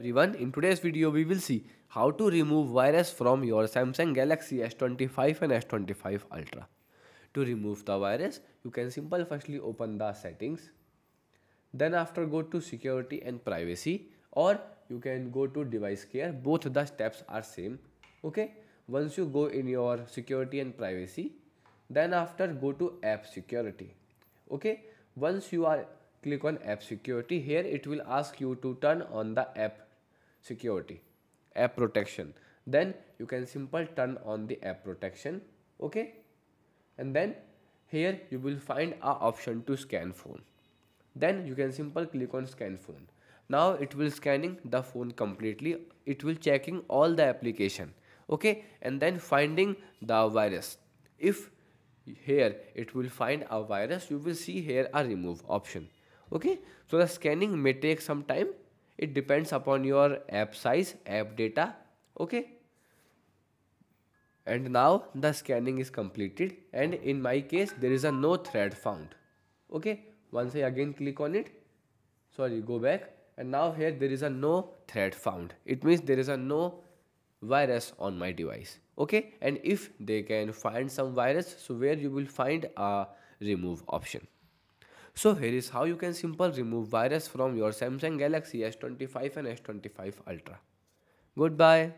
Everyone, in today's video we will see how to remove virus from your Samsung Galaxy S25 and S25 Ultra. To remove the virus, you can simply firstly open the settings. Then after go to security and privacy or you can go to device care. Both the steps are same. Okay. Once you go in your security and privacy, then after go to app security. Okay. Once you are click on app security here it will ask you to turn on the app security app protection. Then you can simple turn on the app protection okay? And then here you will find a option to scan phone. Then you can simple click on scan phone. Now it will scanning the phone completely. It will checking all the application okay? And then finding the virus. If here it will find a virus you will see here a remove option okay? So the scanning may take some time it depends upon your app size app data okay? And now the scanning is completed and in my case there is a no thread found okay? Once i again click on it sorry go back. And now here there is a no thread found. It means there is a no virus on my device okay? And if they can find some virus so where you will find a remove option so here is how you can simple remove virus from your Samsung Galaxy S25 and S25 Ultra. Goodbye.